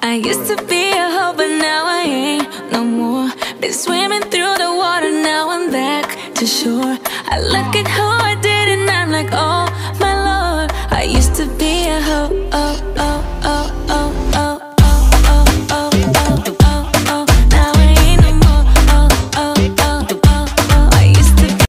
I used to be a hoe, but now I ain't no more. Been swimming through the water, now I'm back to shore. I look at who I did, and I'm like, oh.